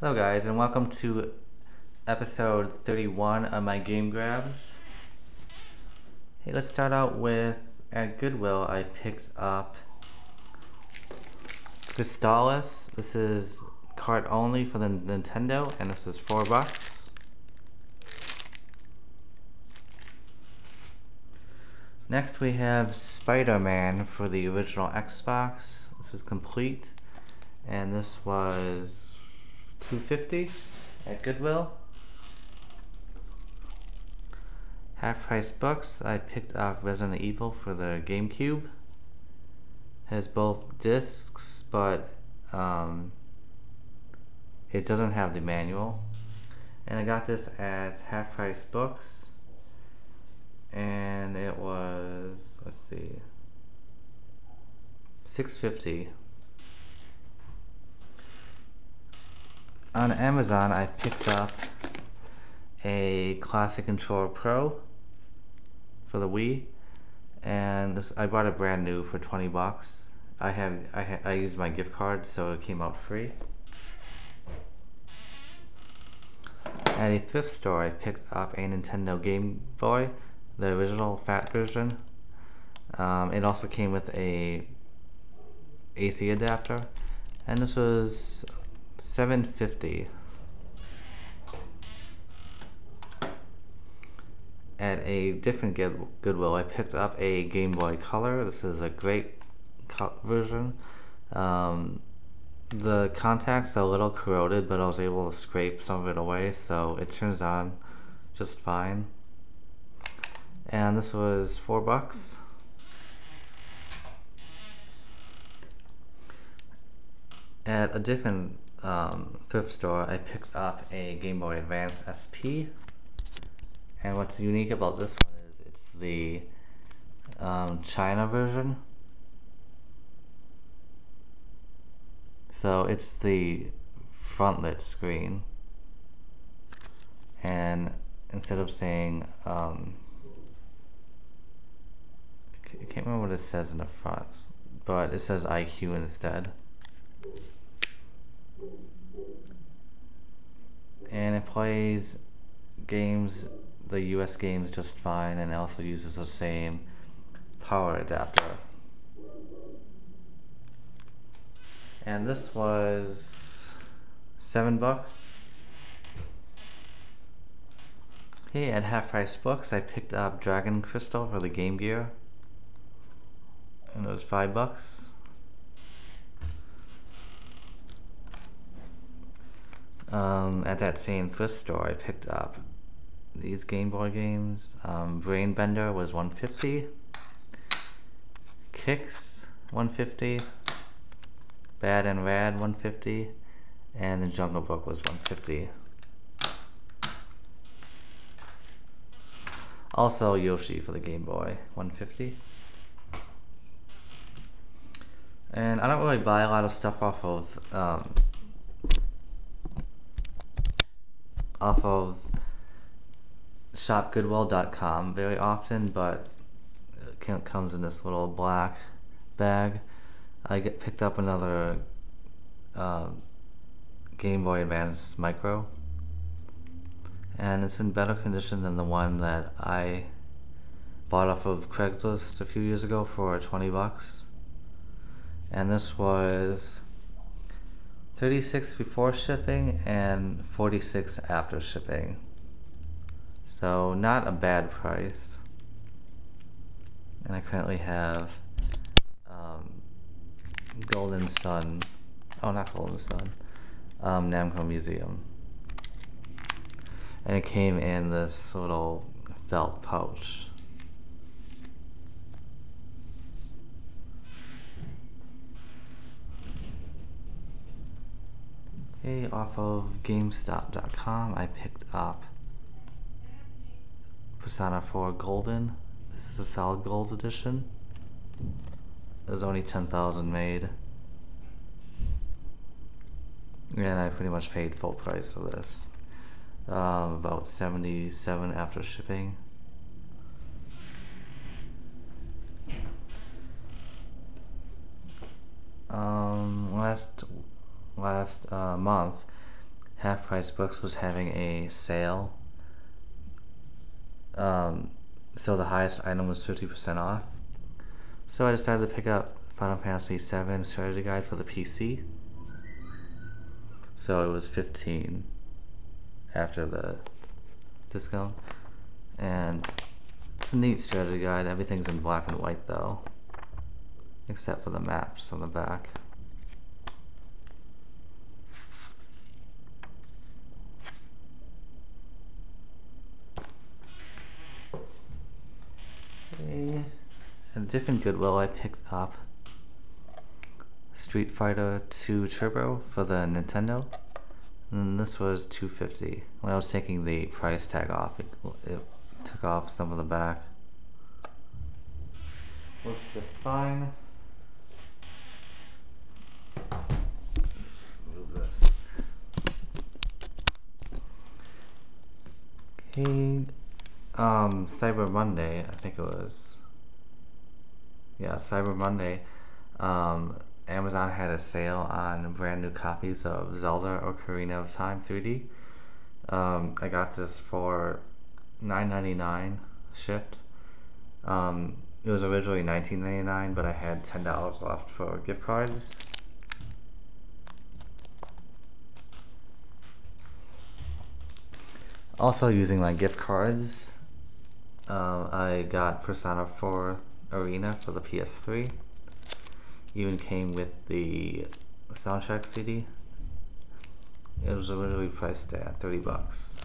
Hello guys and welcome to episode 31 of my game grabs. Hey, let's start out with at Goodwill I picked up Crystalis. This is card only for the Nintendo and this is 4 bucks. Next we have Spider-Man for the original Xbox. This is complete and this was 250 at Goodwill. Half price books. I picked up Resident Evil for the GameCube. Has both discs, but um, it doesn't have the manual. And I got this at half price books. And it was let's see. 650 on Amazon I picked up a Classic Controller Pro for the Wii and I bought it brand new for 20 bucks. I have I, ha I used my gift card so it came out free. At a thrift store I picked up a Nintendo Game Boy the original fat version. Um, it also came with a AC adapter. And this was 750 at a different Goodwill I picked up a Game Boy Color. This is a great version. Um, the contacts are a little corroded but I was able to scrape some of it away so it turns on just fine. And this was four bucks. At a different um, thrift store, I picked up a Game Boy Advance SP. And what's unique about this one is it's the um, China version. So it's the frontlit screen. And instead of saying, um, I can't remember what it says in the front, but it says iQue instead. And it plays games, the US games just fine, and also uses the same power adapter. And this was seven bucks. Hey, at half price books, I picked up Dragon Crystal for the Game Gear, and it was five bucks. Um, at that same thrift store, I picked up these Game Boy games. Um, Brain Bender was 150. Qix 150. Bad and Rad 150. And the Jungle Book was 150. Also Yoshi for the Game Boy 150. And I don't really buy a lot of stuff off of um, off of shopgoodwill.com very often, but it comes in this little black bag. I get picked up another uh, Game Boy Advance Micro, and it's in better condition than the one that I bought off of Craigslist a few years ago for 20 bucks. And this was 36 before shipping and 46 after shipping. So not a bad price. And I currently have um, Golden Sun, oh not Golden Sun, um, Namco Museum. And it came in this little felt pouch. Off of GameStop.com, I picked up Persona 4 Golden. This is a solid gold edition. There's only 10,000 made. And I pretty much paid full price for this. Um, about 77 after shipping. Um, last last uh, month, Half Price Books was having a sale. Um, so the highest item was 50% off. So I decided to pick up Final Fantasy VII Strategy Guide for the PC. So it was 15 after the discount. And it's a neat strategy guide. Everything's in black and white though, except for the maps on the back. Okay. A different Goodwill I picked up Street Fighter 2 Turbo for the Nintendo. And this was 250 When I was taking the price tag off, it, it took off some of the back. Looks just fine. Let's move this. Okay. Um, Cyber Monday, I think it was. Yeah, Cyber Monday. Um, Amazon had a sale on brand new copies of Zelda Ocarina of Time 3D. Um, I got this for $9.99 shipped. Um, it was originally $19.99, but I had $10 left for gift cards. Also, using my gift cards, uh, I got Persona 4 Arena for the PS3 even came with the soundtrack CD. It was originally priced at 30 bucks.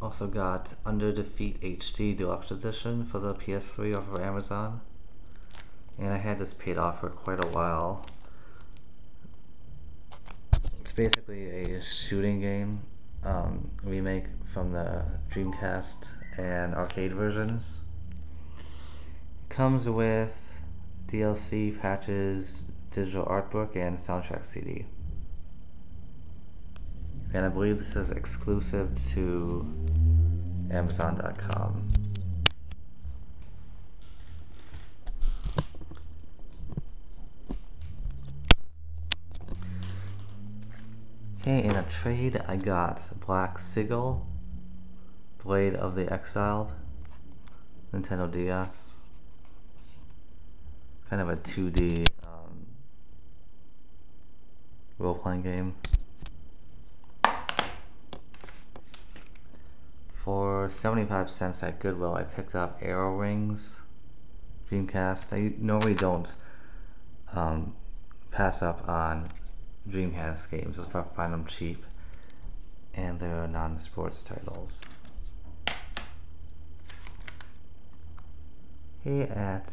Also got Under Defeat HD Deluxe Edition for the PS3 off of Amazon. And I had this paid off for quite a while. It's basically a shooting game um, remake from the Dreamcast and arcade versions. Comes with DLC, patches, digital art book, and soundtrack CD. And I believe this is exclusive to Amazon.com. Okay, in a trade I got Black Sigil, Blade of the Exiled, Nintendo DS. Kind of a 2D um, role-playing game. For 75 cents at Goodwill, I picked up AeroWings, Dreamcast. I normally don't um, pass up on Dreamcast games if I find them cheap and they're non-sports titles. Here at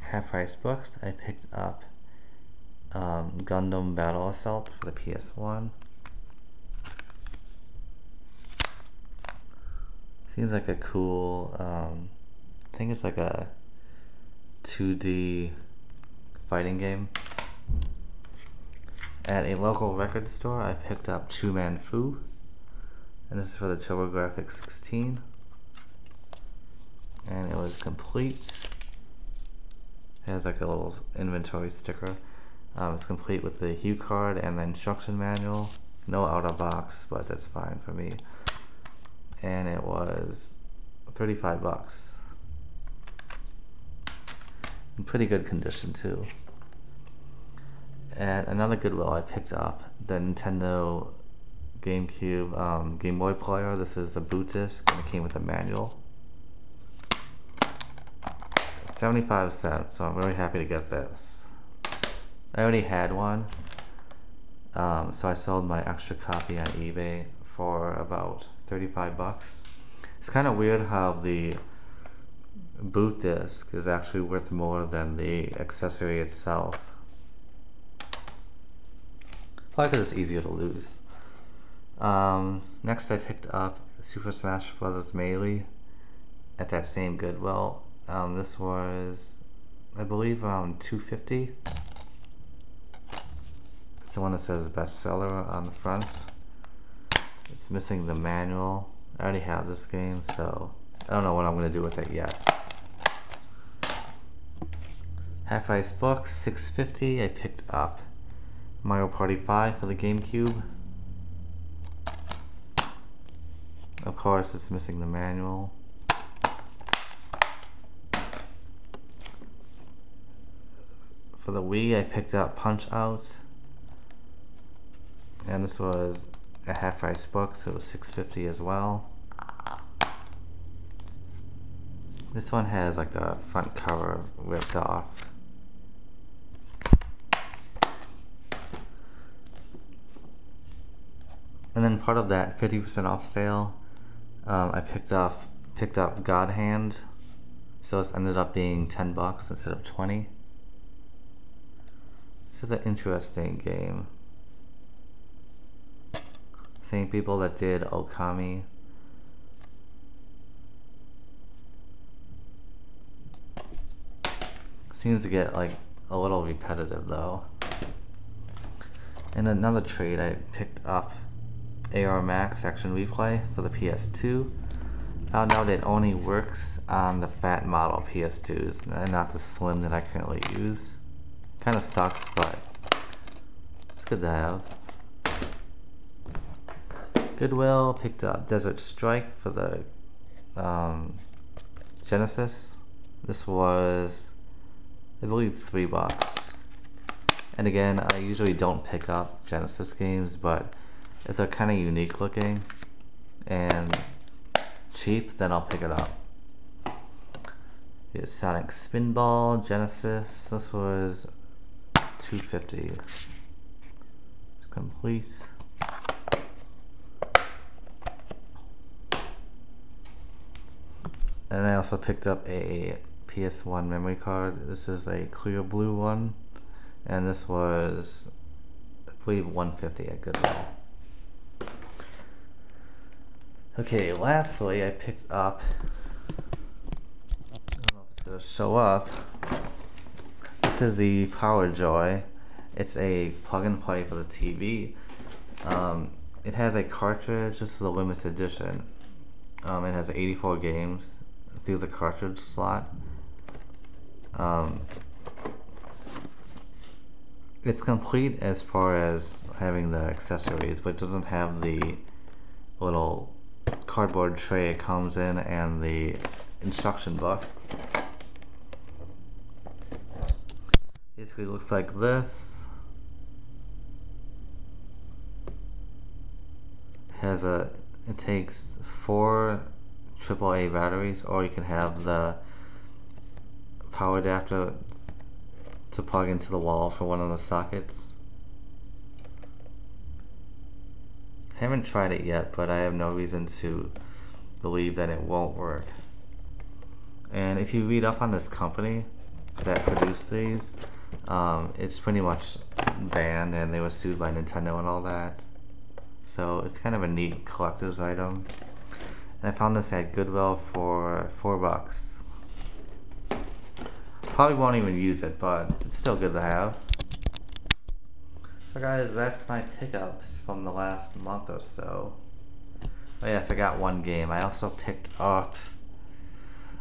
Half Price Books, I picked up um, Gundam Battle Assault for the PS1. Seems like a cool, um, I think it's like a 2D fighting game. At a local record store, I picked up Chew-Man-Fu, and this is for the TurboGrafx 16. And it was complete. It has like a little inventory sticker. Um, it's complete with the HuCard and the instruction manual. No out of box, but that's fine for me. And it was 35 bucks. In pretty good condition too. At another Goodwill, I picked up the Nintendo GameCube um, Game Boy player. This is the boot disc, and it came with a manual. 75 cents, so I'm really happy to get this. I already had one, um, so I sold my extra copy on eBay for about 35 bucks. It's kind of weird how the boot disc is actually worth more than the accessory itself. Probably because it's easier to lose. Um, next I picked up Super Smash Bros. Melee at that same Goodwill. Um, this was, I believe, around 250 It's the one that says bestseller on the front. It's missing the manual. I already have this game, so I don't know what I'm going to do with it yet. Half Price Books, 650 I picked up. Mario Party 5 for the GameCube. Of course, it's missing the manual. For the Wii, I picked up Punch Out. And this was a half price book, so it was 650 as well. This one has like the front cover ripped off. And then part of that 50% off sale, um, I picked up picked up God Hand, so it's ended up being 10 bucks instead of 20. This is an interesting game. Same people that did Okami. Seems to get like a little repetitive though. In another trade I picked up AR Max Action Replay for the PS2. Found out it only works on the fat model PS2s and not the slim that I currently use. Kinda sucks, but it's good to have. Goodwill picked up Desert Strike for the um, Genesis. This was, I believe, three bucks. And again, I usually don't pick up Genesis games, but if they're kind of unique looking and cheap, then I'll pick it up. Here's Sonic Spinball, Genesis. This was 250. It's complete. And I also picked up a PS1 memory card. This is a clear blue one. And this was, I believe, 150 at Goodwill. Okay, lastly, I picked up. I don't know if it's gonna show up. This is the Power Joy. It's a plug and play for the TV. Um, it has a cartridge. This is a limited edition. Um, it has 84 games through the cartridge slot. Um, it's complete as far as having the accessories, but it doesn't have the little cardboard tray comes in and the instruction book. Basically looks like this. Has a it takes four AAA batteries or you can have the power adapter to plug into the wall for one of the sockets. Haven't tried it yet, but I have no reason to believe that it won't work. And if you read up on this company that produced these, um, it's pretty much banned and they were sued by Nintendo and all that. So it's kind of a neat collector's item. And I found this at Goodwill for four bucks. Probably won't even use it, but it's still good to have. So guys, that's my pickups from the last month or so. Oh yeah, I forgot one game. I also picked up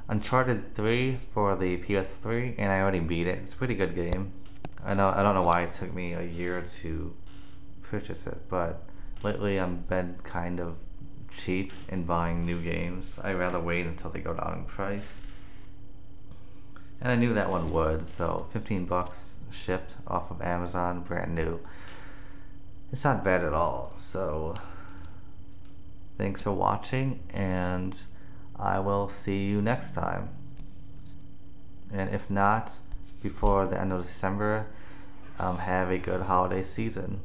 Uncharted 3 for the PS3, and I already beat it. It's a pretty good game. I know I don't know why it took me a year to purchase it, but lately I've been kind of cheap in buying new games. I rather wait until they go down in price. And I knew that one would, so 15 bucks shipped off of Amazon, brand new. It's not bad at all. So, thanks for watching, and I will see you next time. And if not, before the end of December, um, have a good holiday season.